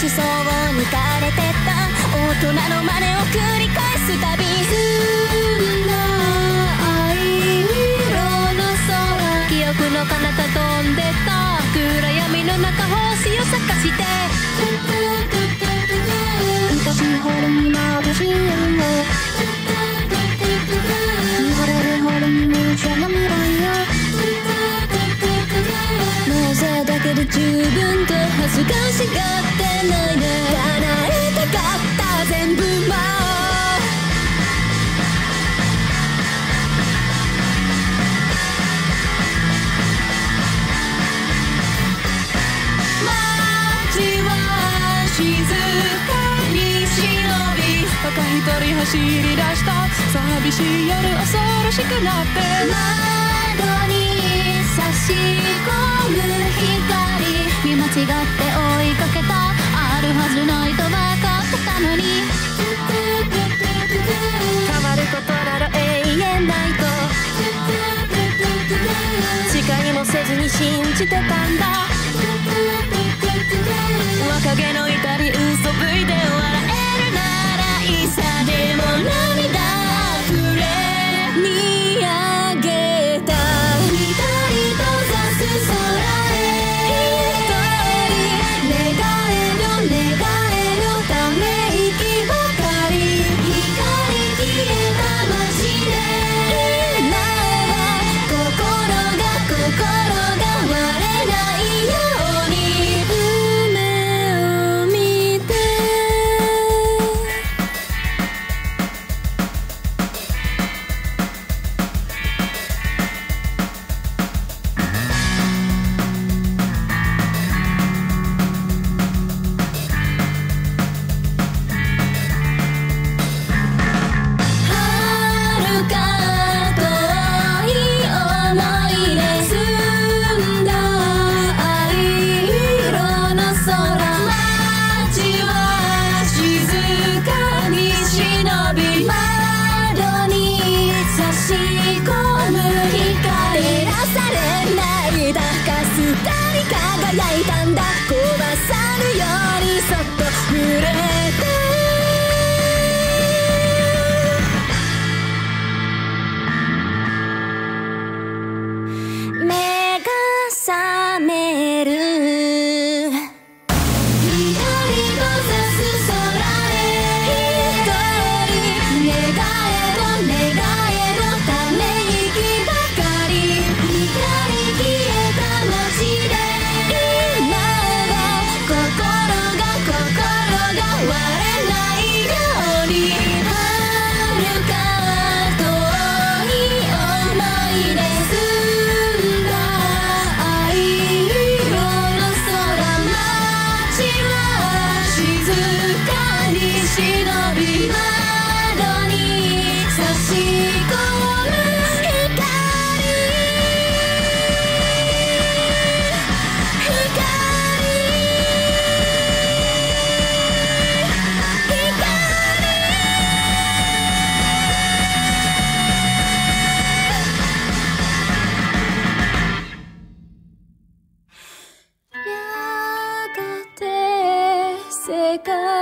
思想を抜れてた大人の真似を繰り返すたび澄んだ藍色の空記憶の彼方飛んでた暗闇の中星を探して「星を見まぶしい」分と恥ずかしがってないで叶えたかった全部も街は静かに忍びただ一人走り出した寂しい夜恐ろしくなって窓に差し込む光 wake up.